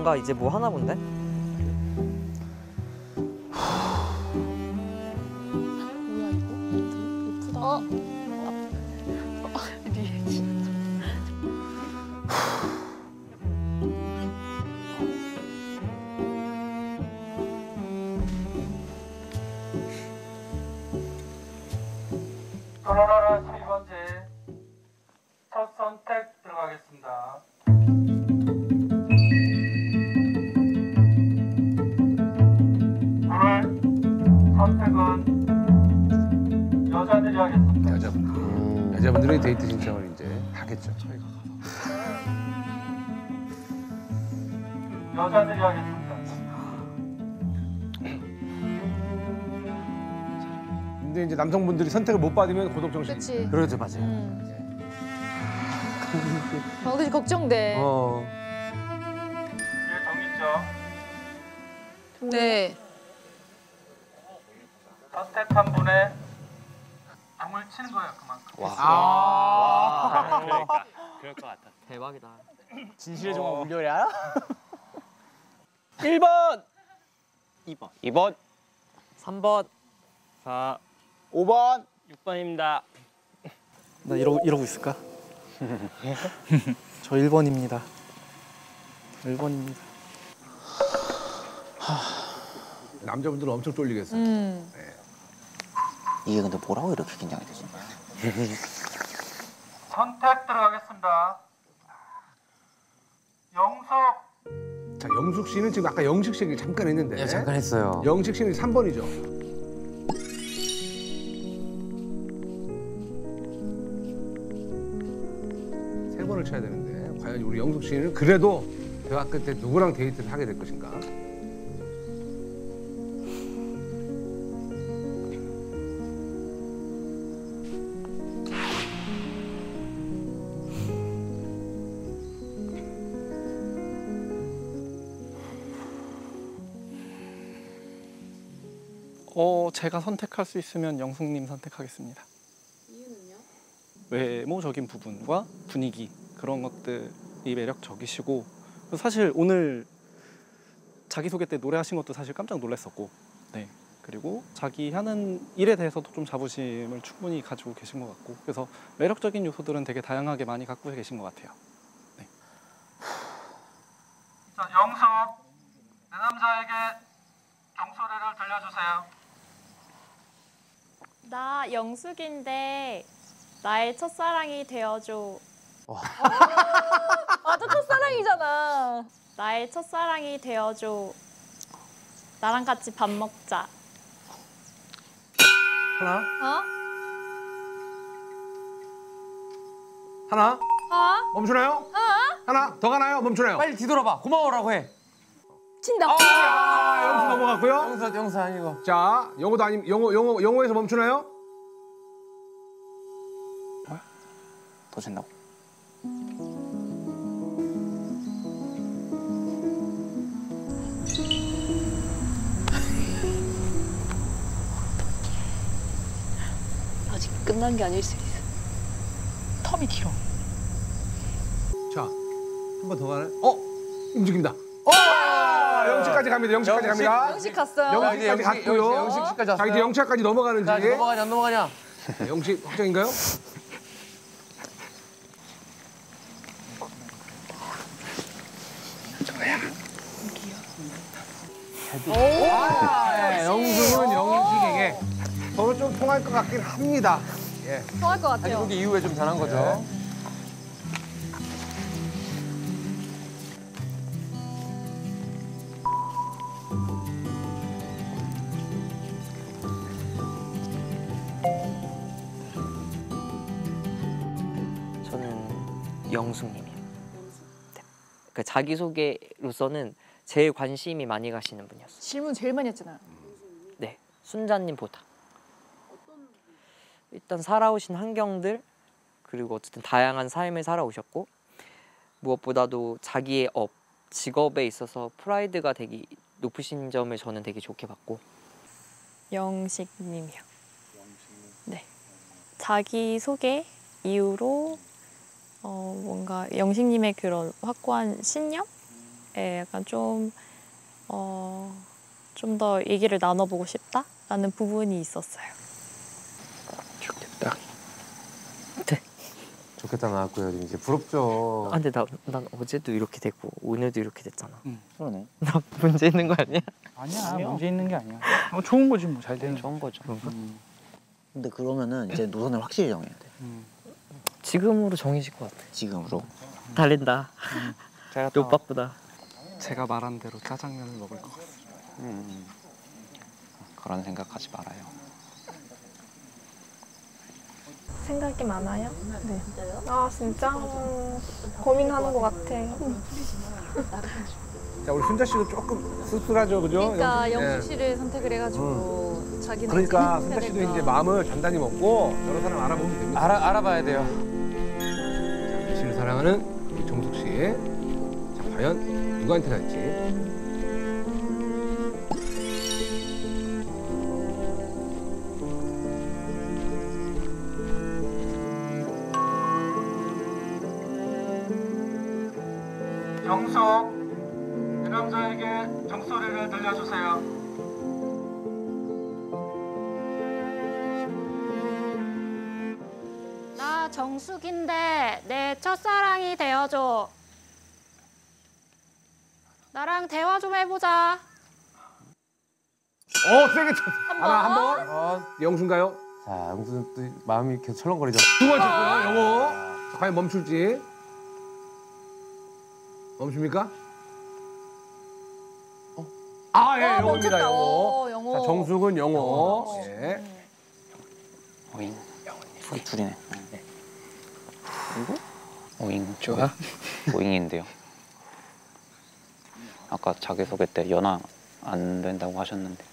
뭔가 이제 뭐 하나 본데? 여자들이 하겠습니다. 여자분들. 여자분들의 데이트 신청을 이제 하겠죠. 저희가. 여자들이 하겠습니다. 근데 이제 남성분들이 선택을 못 받으면 고독 정신. 그렇지. 그러죠 맞아요. 음. 아, 근데 걱정돼. 어. 예. 네. 선택한 분의 공을 치는 거예요, 그만큼. 그러니까 그럴 것 같아. 대박이다. 진실의 종합 울려야? 1번, 2번. 2번. 3번. 4. 5번. 6번입니다. 나 이러고 이러고 있을까? 저 1번입니다. 1번입니다. 남자분들은 엄청 쫄리겠어. 음. 이게 근데 뭐라고 이렇게 긴장이 되지? 선택 들어가겠습니다. 영석 자, 영숙 씨는 지금 아까 영식 씨 얘기 잠깐 했는데. 예, 잠깐 했어요. 영식 씨는 3번이죠. 세 번을 쳐야 되는데 과연 우리 영숙 씨는 그래도 대화 끝에 누구랑 데이트를 하게 될 것인가? 어, 제가 선택할 수 있으면 영숙님 선택하겠습니다. 이유는요? 외모적인 부분과 분위기 그런 것들이 매력적이시고 사실 오늘 자기소개 때 노래하신 것도 사실 깜짝 놀랐었고 네 그리고 자기 하는 일에 대해서도 좀 자부심을 충분히 가지고 계신 것 같고 그래서 매력적인 요소들은 되게 다양하게 많이 갖고 계신 것 같아요. 자, 영석 내 남자에게 종소리를 들려주세요. 나 영숙인데 나의 첫사랑이 되어줘. 아, 또 첫사랑이잖아. 나의 첫사랑이 되어줘. 나랑 같이 밥 먹자. 하나, 어? 하나, 어? 멈추나요? 하나 더 가나요? 멈추나요? 빨리 뒤돌아봐. 고마워라고 해. 친다. 아, 영수 넘어갔고요. 영사 영사 아니고. 자, 영어도 아니 영어 영어 영어에서 멈추나요? 더 된다고? 아직 끝난 게 아닐 수 있어. 텀이 길어. 자, 한 번 더 가나요? 어, 움직입니다. 어, 영치까지 갑니다. 영치까지 갑니다. 영식 갔어요. 영치까지 갔고요. 영식 씨까지 자, 이제 영치까지 넘어가는지. 자, 넘어가냐 안 넘어가냐? 자, 영치 확정인가요? 아, 영숙은 영식에게 서로 좀 통할 것 같긴 합니다. 예. 통할 것 같아요. 자기 소개 이후에 좀 잘한 거죠. 영숙님이요. 네. 그 자기 소개로서는 제일 관심이 많이 가시는 분이었어요. 질문 제일 많이 했잖아. 네, 순자님보다. 일단 살아오신 환경들 그리고 어쨌든 다양한 삶을 살아오셨고 무엇보다도 자기의 업 직업에 있어서 프라이드가 되게 높으신 점을 저는 되게 좋게 봤고 영식님이요. 네. 자기 소개 이후로 어, 뭔가 영식님의 그런 확고한 신념 약간 좀 어, 좀 더 얘기를 나눠보고 싶다라는 부분이 있었어요. 좋겠다. 좋겠다 나왔고요. 이제 부럽죠. 아 근데 나, 난 어제도 이렇게 되고 오늘도 이렇게 됐잖아. 그러네. 나 문제 있는 거 아니야? 아니야 문제 있는 게 아니야. 어, 좋은 거지 뭐 잘 되는 거. 좋은 거죠. 음. 근데 그러면은 이제 노선을 확실히 정해야 돼. 지금으로 정해질 것 같아. 지금으로. 달린다. 제가 또또 바쁘다. 제가 말한 대로 짜장면을 먹을 것 같아요. 음. 그런 생각하지 말아요. 생각이 많아요? 네. 아 진짜 음, 고민하는 것 같아. 자 우리 순자 씨도 조금 씁쓸하죠, 그죠? 그러니까 영수- 영수 씨를 선택을 해가지고 자기는 그러니까 순자 씨도 이제. 마음을 단단히 먹고 여러 사람 알아보면 됩니다. 알아 알아봐야 돼요. 사랑하는 우리 정숙 씨. 자 과연 누구한테 갈지. 정숙인데 내 첫사랑이 되어줘. 나랑 대화 좀 해보자. 어 세게 쳤어. 하나 한 번. 어, 영수인가요? 자 영수는 또 마음이 계속 철렁거리죠. 두번 쳤고요. 영호. 자, 과연 멈출지. 멈춥니까? 어? 아, 예, 어, 영호입니다, 멈췄다. 영호. 어, 영호. 자, 정숙은 영호. 예. 오잉. 둘이 둘이네. 네. 그리고 오잉. 좋아. 오잉인데요. 아까 자기소개 때 연하 안 된다고 하셨는데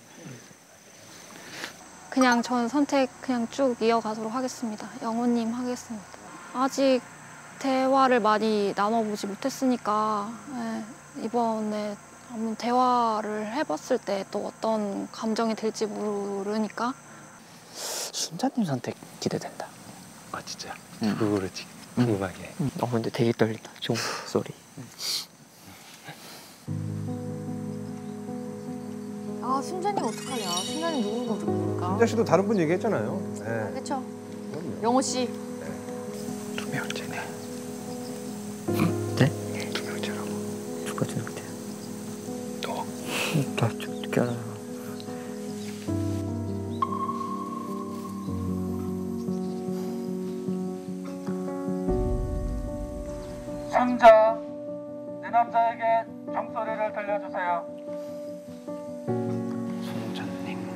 그냥 전 선택 그냥 쭉 이어가도록 하겠습니다. 영호님 하겠습니다. 아직 대화를 많이 나눠보지 못했으니까 예, 이번에 한번 대화를 해봤을 때 또 어떤 감정이 들지 모르니까 순자님 선택 기대된다. 아 진짜. 응. 그거를 지금 궁금하게. 해. 어 근데 되게 떨린다. 좋은 소리. 아 순자님 어떡하냐? 순자님 누군가 모르니까. 순자 씨도 다른 분 얘기했잖아요. 예. 그렇죠. 영호 씨. 두 명째네. 네? 내 남자에게 정소리를 들려주세요. 순자님.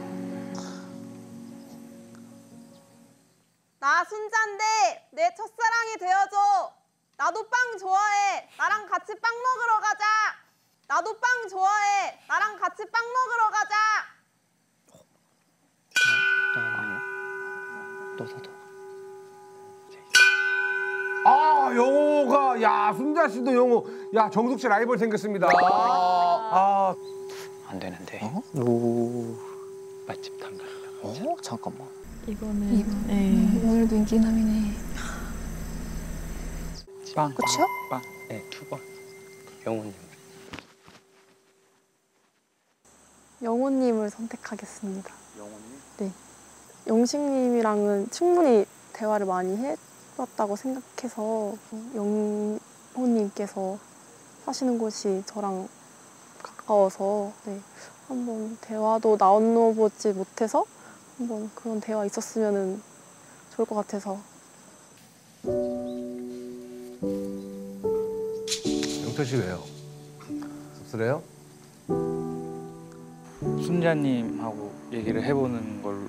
나 순자인데 내 첫사랑이 되어줘. 나도 빵 좋아해. 나랑 같이 빵 먹으러 가자. 나도 빵 좋아해. 나랑 같이 빵 먹으러 가자. 너 사도. 아, 영호가, 야, 순자 씨도 영호. 야, 정숙 씨 라이벌 생겼습니다. 아, 안 되는데. 어? 오. 맛집 탐가. 어? 잠깐만. 이거는 네. 오늘도 인기남이네. 빵. 끝이야? 빵. 네, 두 번. 영훈님. 영호님을 선택하겠습니다. 영호님? 네. 영식님이랑은 충분히 대화를 많이 해봤다고 생각해서 영호님께서 사시는 곳이 저랑 가까워서 네. 한번 대화도 나눠보지 못해서 한번 그런 대화 있었으면 좋을 것 같아서 영철 씨 왜요? 씁쓸해요? 순자님하고 얘기를 해보는 걸로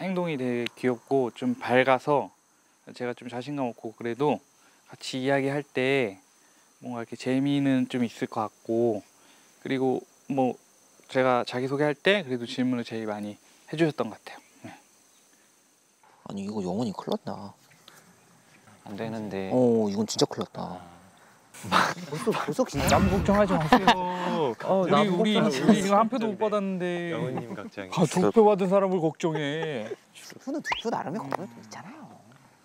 행동이 되게 귀엽고 좀 밝아서 제가 좀 자신감 없고 그래도 같이 이야기할 때 뭔가 이렇게 재미는 좀 있을 것 같고 그리고 뭐 제가 자기소개할 때 그래도 질문을 제일 많이 해주셨던 것 같아요. 네. 아니 이거 영혼이 큰일 났다. 안 되는데. 어 이건 진짜 큰일 났다. 벌써 벌써 긴장. 남 걱정하지 마세요. 어, 우리 우리 우리 지금 한 표도 못 받았는데 영훈님 걱정이. 아, 두표 받은 사람을 걱정해. 투표는 투표 나름의 또 있잖아요.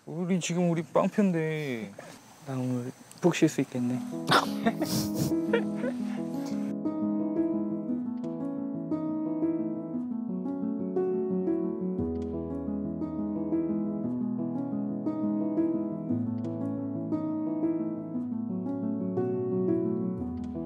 우리 지금 우리 빵표인데 나 오늘 푹 쉴 수 있겠네.